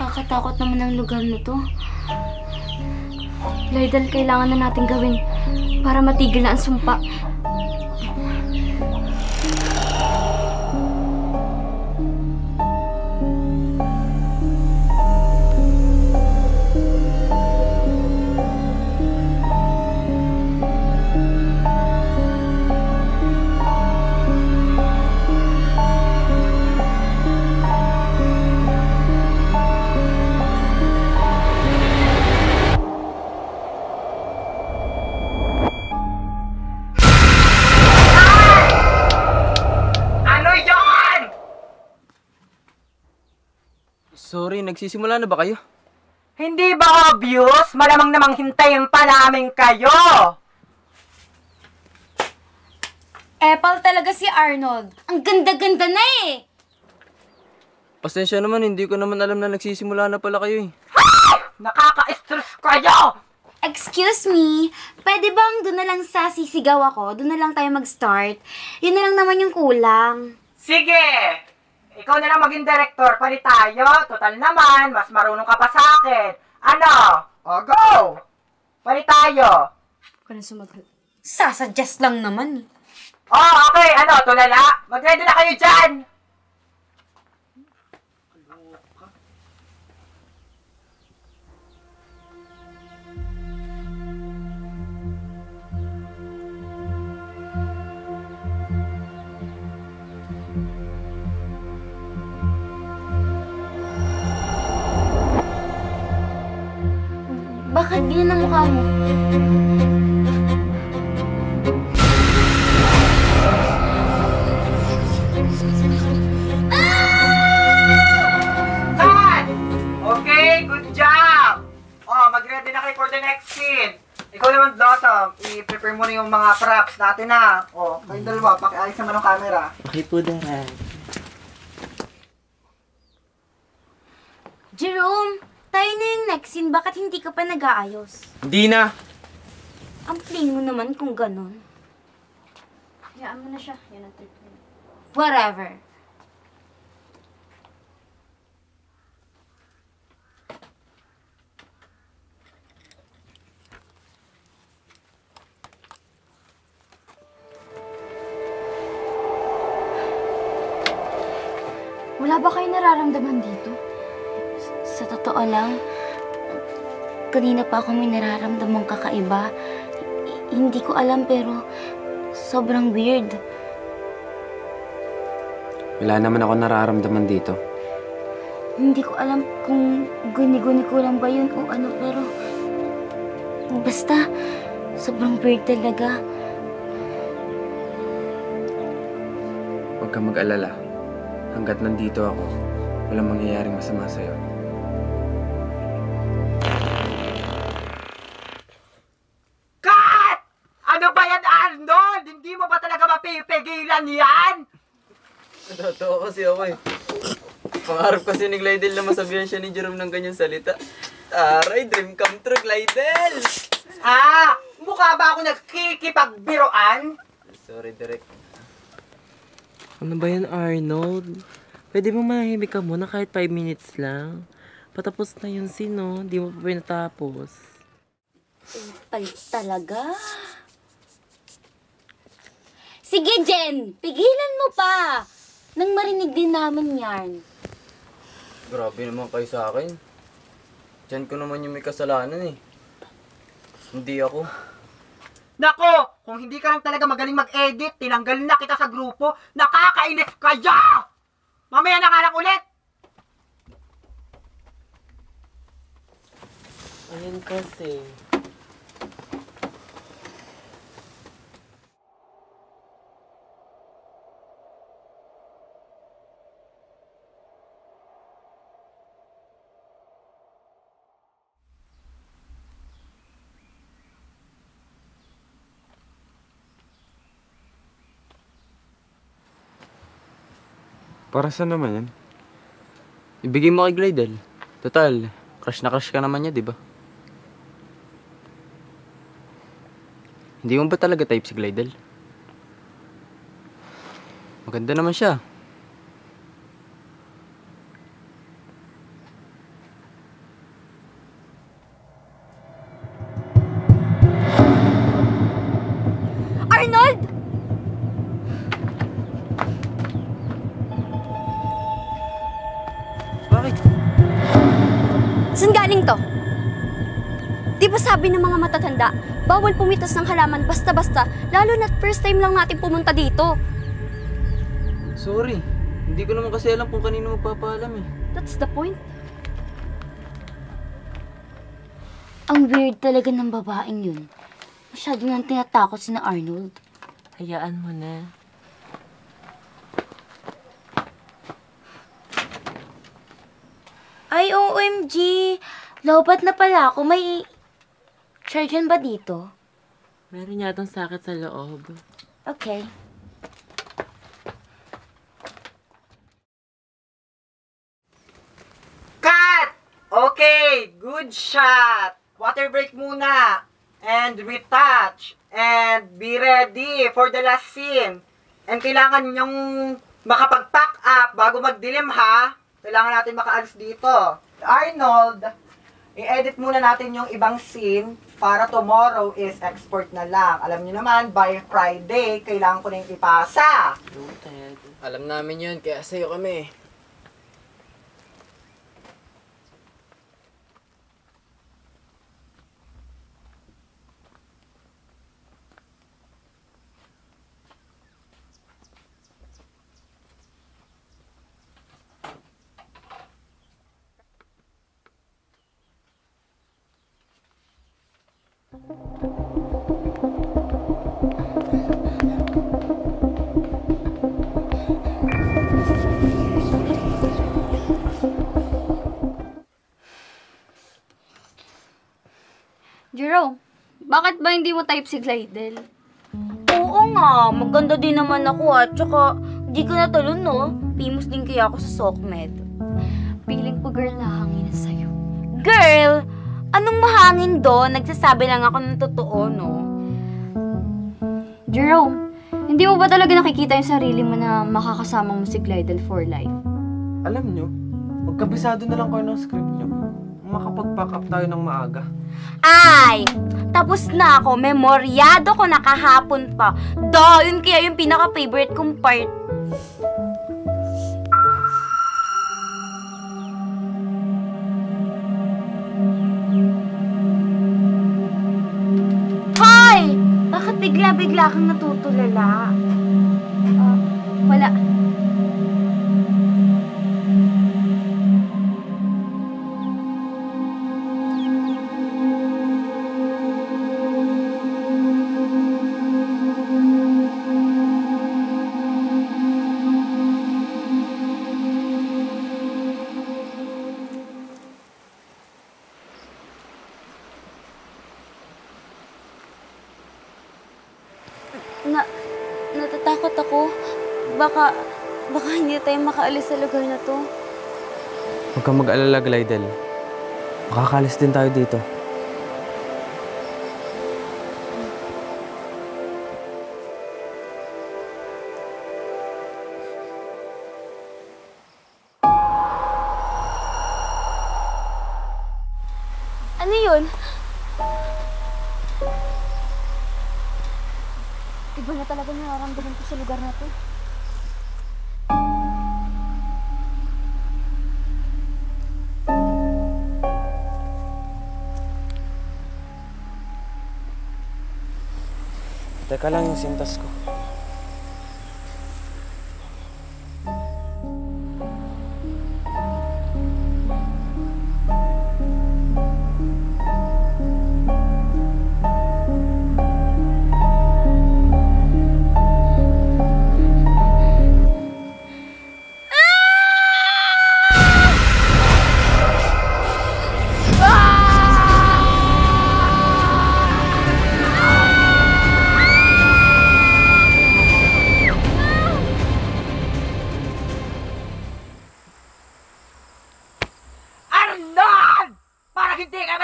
Nakakatakot naman ang lugar na to. Lydal, kailangan na natin gawin para matigil na ang sumpa. Sorry, nagsisimula na ba kayo? Hindi ba obvious? Malamang namang hintayin pa namin kayo! Epal talaga si Arnold. Ang ganda-ganda na eh! Pasensya naman, hindi ko naman alam na nagsisimula na pala kayo eh. Nakaka-stress kayo! Excuse me, pwede bang doon na lang sa sisigaw ako? Doon na lang tayo mag-start? Yun na lang naman yung kulang. Sige! Ikaw na lang maging director, palit tayo. Total naman, mas marunong ka pa sa akin. Ano? O, go! Palit tayo. Huwag ka na sumagot. Sasuggest lang naman. Oh, okay. Ano, tulala? Mag-ready na kayo dyan! Ganyan ang mukha mo? Cut! Okay, good job! Oh, mag-ready na kayo for the next scene. Ikaw naman, Blossom, i-prepare mo na yung mga props natin na. Oh, kayong dalawa, pakialis naman ng camera. Okay po, Dara. Jerome, tayo na yung next scene. Bakit hindi ka pa nag-aayos? Hindi na! Ang plain mo naman kung ganun. Hayaan mo na siya. Yan ang trip niya. Whatever. Wala ba kayo nararamdaman dito? Totoo lang, kanina pa ako may nararamdamang kakaiba. I- hindi ko alam pero sobrang weird. Wala naman ako nararamdaman dito. Hindi ko alam kung guni-guni ko lang ba yun o ano pero basta sobrang weird talaga. Huwag kang mag-alala. Hanggat nandito ako, walang mangyayaring masama sa'yo. Mapipigilan yan? Totoo kasi ako eh. Pangarap kasi ni Glidel na masabihan siya ni Jerome ng ganyang salita. Aray, dream come true, Glidel! Ah, mukha ba ako nagkikipagbiroan? Sorry, Direk. Ano ba yan, Arnold? Pwede mo manahimik ka muna kahit 5 minutes lang. Patapos na yung scene, no? Di mo pa pinatapos. Palit talaga. Sige, Jen! Pigilan mo pa! Nang marinig din namin yan. Grabe naman kayo sa akin. Diyan ko naman yung may kasalanan eh. Hindi ako. Nako, kung hindi ka lang talaga magaling mag-edit, tinanggal na kita sa grupo, nakakainis kayo! Mamaya na ka lang ulit! Ayun kasi. Para saan naman yan? Ibigay mo kay Glidel. Total, crush na crush ka naman niya, di ba? Hindi mo ba talaga type si Glidel? Maganda naman siya. Dito? Di ba sabi ng mga matatanda, bawal pumitas ng halaman basta-basta, lalo na't first time lang natin pumunta dito. Sorry. Hindi ko naman kasi alam kung kanino magpapaalam eh. That's the point. Ang weird talaga ng babaeng yun. Masyado nang tinatakot si na Arnold. Hayaan mo na. Ay, OMG! Lobat na pala ako. May charge ba dito? Meron yatang sakit sa loob. Okay. Cut! Okay, good shot. Water break muna. And retouch. And be ready for the last scene. And kailangan yung makapag-pack up bago magdilim ha. Kailangan natin makaalis dito. Arnold, i-edit muna natin yung ibang scene para tomorrow is export na lang. Alam niyo naman, by Friday, kailangan ko na yung ipasa. Alam namin yun, kaya sa'yo kami. Ba hindi mo type si Glidel? Oo nga, maganda din naman ako at saka di ko natalon no. Famous din kaya ako sa SOCMED. Feeling ko girl nahangin na sa'yo. Girl, anong mahangin doon? Nagsasabi lang ako ng totoo, no? Jerome, hindi mo ba talaga nakikita yung sarili mo na makakasama mo si Glidel for life? Alam nyo, magkabisado na lang kayo ng script nyo. Makapag-pack up tayo ng maaga. Ay, tapos na ako. Memoryado ko nakahapon pa. Do, yun kaya yung pinaka-favorite kong part. Hoy! Bakit bigla-bigla kang natutulala? Baka, baka hindi tayo makaalis sa lugar na to. Huwag kang mag-alala, Glidel. Makakalis din tayo dito. Ano yun? Iba na talaga nararamdaman ko sa lugar na to. Teka lang yung sintas ko.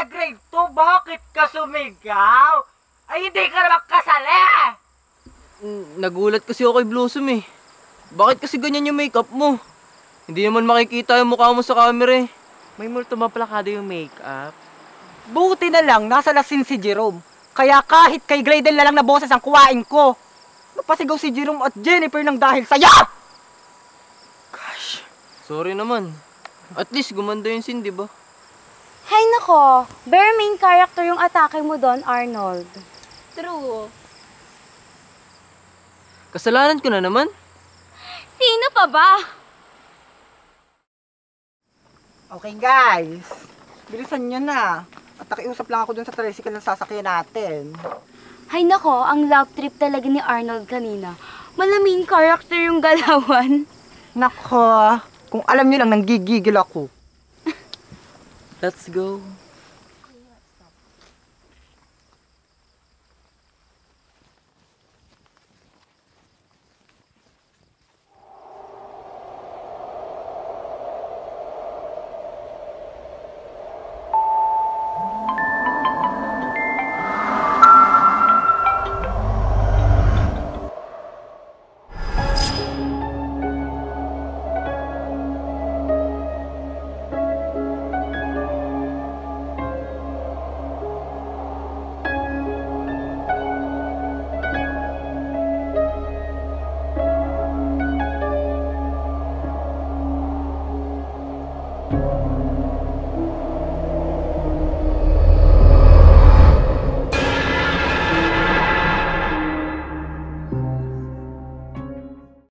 Naman nag-grade 2, bakit ka sumigaw? Ay, hindi ka naman kasali! Mm, Nagulat kasi ako kay Blossom eh. Bakit kasi ganyan yung makeup mo? Hindi naman makikita yung mukha mo sa camera eh. May multo maplakado yung makeup. Buti na lang, nasa lasin si Jerome. Kaya kahit kay Gradle na lang na boses ang kuwain ko. Napasigaw si Jerome at Jennifer ng dahil sa'yo! Sorry naman. At least gumanda yung scene, di ba? Hay nako, bare main character yung atake mo doon, Arnold. True. Kasalanan ko na naman. Sino pa ba? Okay guys, bilisan nyo na. At nakiusap lang ako dun sa tricycle ng sasakyan natin. Hay nako, ang love trip talaga ni Arnold kanina. Malaming character yung galawan. Nako, kung alam nyo lang, nanggigigil ako. Let's go.